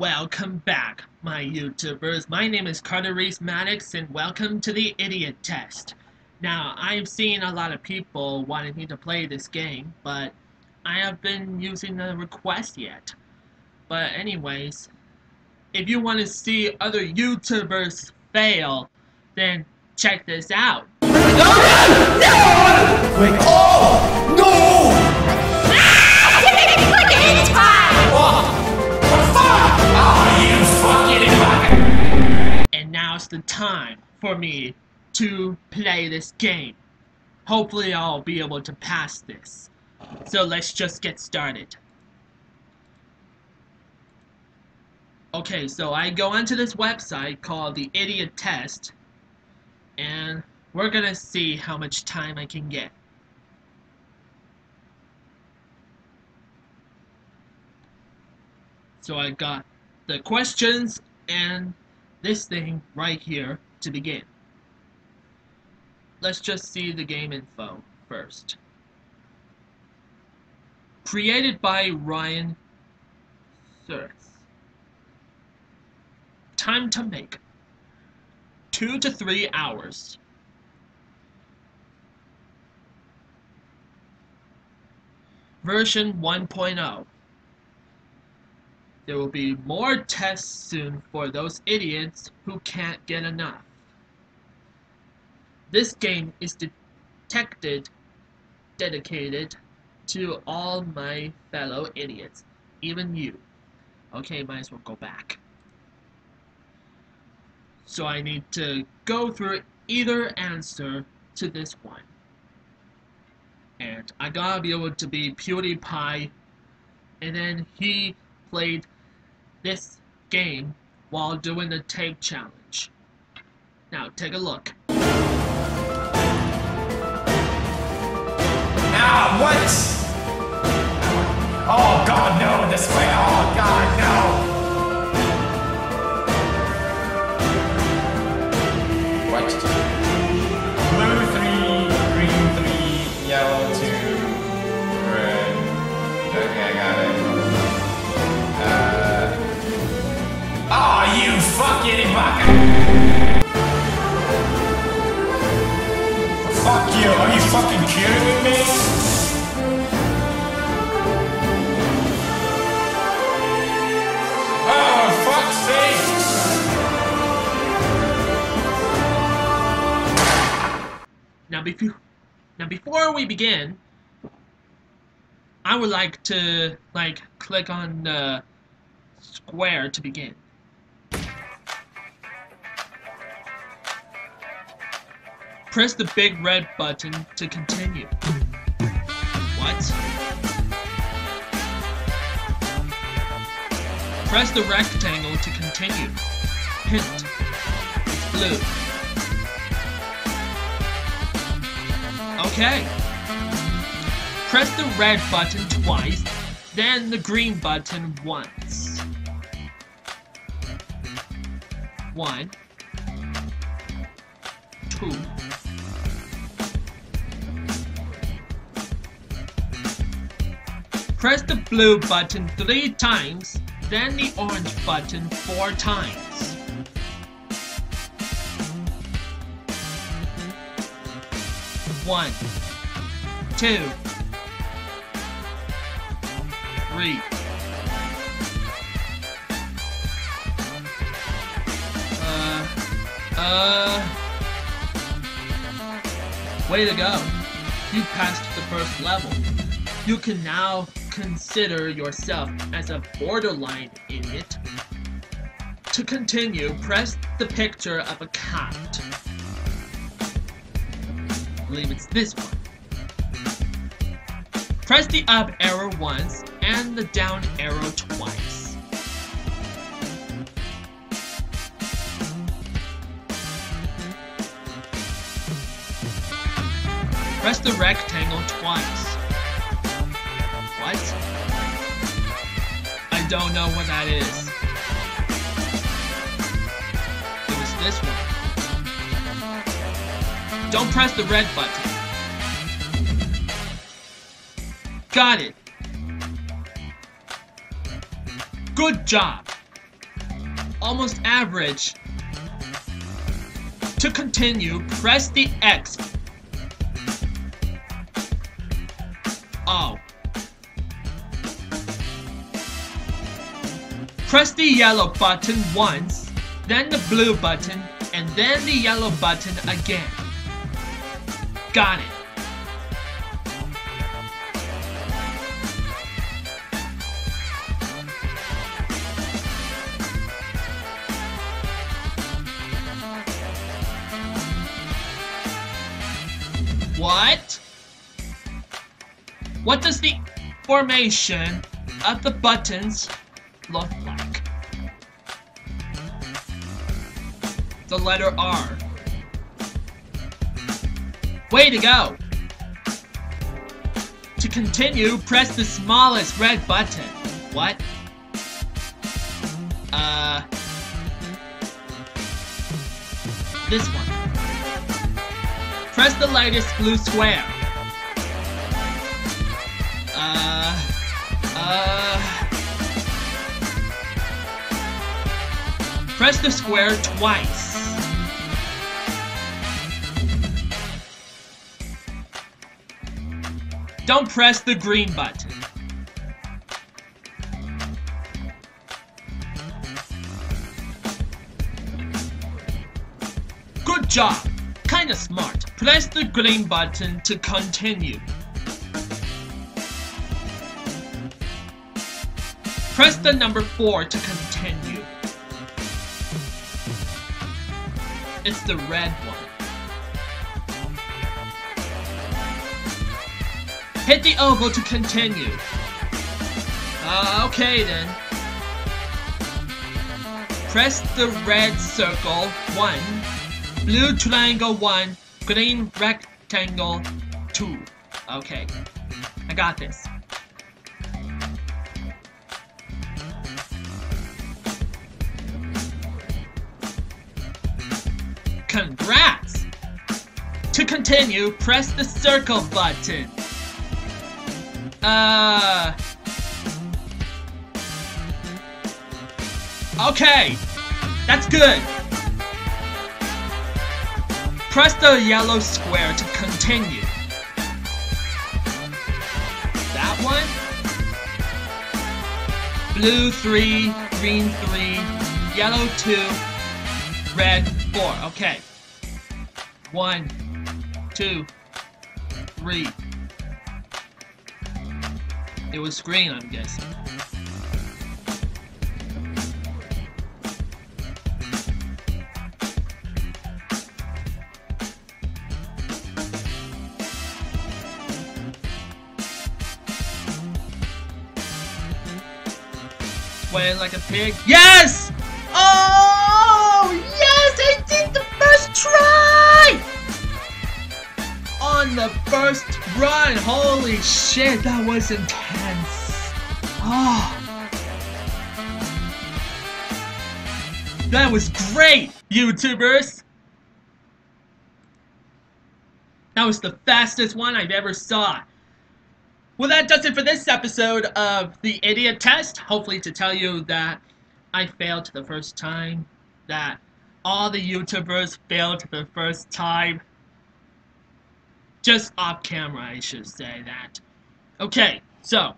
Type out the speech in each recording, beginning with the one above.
Welcome back, my YouTubers. My name is Carter Reese Mattox, and welcome to the Idiot Test. Now, I've seen a lot of people wanting me to play this game, but I have been using the request yet. But anyways, if you want to see other YouTubers fail, then check this out. No! No! Wait, oh! No! The time for me to play this game. Hopefully I'll be able to pass this. So let's just get started. Okay, so I go onto this website called the Idiot Test, and we're gonna see how much time I can get. So I got the questions and this thing right here to begin. Let's just see the game info first. Created by Ryan Thirth. Time to make. Two to three hours. Version 1.0. There will be more tests soon for those idiots who can't get enough. This game is detected, dedicated to all my fellow idiots, even you. Okay, might as well go back. So I need to go through either answer to this one. And I gotta be able to be PewDiePie, and then he played this game while doing the tape challenge. Now, take a look. Ah, what? Oh god, no, this way. Oh god, Fuck you! Are you fucking kidding with me? Oh, fuck's sake! Now, before now before we begin, I would like to like click on the square to begin. Press the big red button to continue. What? Press the rectangle to continue. Hint. Blue. Okay. Press the red button twice, then the green button once. One. Two. Press the blue button three times, then the orange button four times. One, two, three. Uh, uh, way to go. You passed the first level. You can now consider yourself as a borderline idiot. To continue, press the picture of a cat. I believe it's this one. Press the up arrow once and the down arrow twice. Press the rectangle twice. Don't know what that is. It was this one. Don't press the red button. Got it. Good job. almost average. To continue, press the X. Oh. Press the yellow button once, then the blue button, and then the yellow button again. Got it. What? What does the formation of the buttons look like? The letter R. Way to go! To continue, press the smallest red button. What? Uh... This one. Press the lightest blue square. Uh... Uh... Press the square twice. Don't press the green button. Good job! Kinda smart. Press the green button to continue. Press the number 4 to continue. It's the red one. Hit the oval to continue. Uh, okay then. Press the red circle 1, blue triangle 1, green rectangle 2. Okay, I got this. Congrats! To continue, press the circle button. Uh... Okay, that's good. Press the yellow square to continue. That one? Blue 3, green 3, yellow 2, red 4. Okay. One, two, three. It was green, I'm guessing. Swaying like a pig. Yes! Oh! Yes! I did the first try! On the first run! Holy shit, that was intense. Oh. That was great, YouTubers! That was the fastest one I've ever saw. Well, that does it for this episode of the Idiot Test. Hopefully to tell you that I failed the first time, that all the YouTubers failed the first time. Just off camera, I should say that. Okay, so,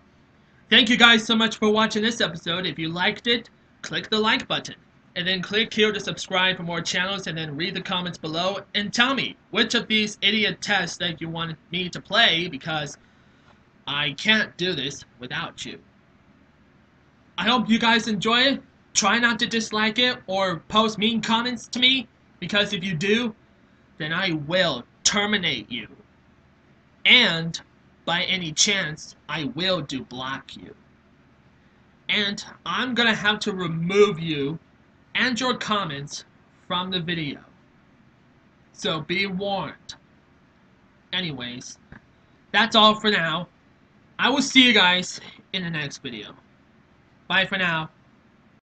thank you guys so much for watching this episode. If you liked it, click the like button. And then click here to subscribe for more channels and then read the comments below and tell me which of these idiot tests that you want me to play because I can't do this without you. I hope you guys enjoy it. Try not to dislike it or post mean comments to me because if you do, then I will terminate you. And by any chance, I will do block you. And I'm gonna have to remove you and your comments from the video. So be warned. Anyways, that's all for now. I will see you guys in the next video. Bye for now.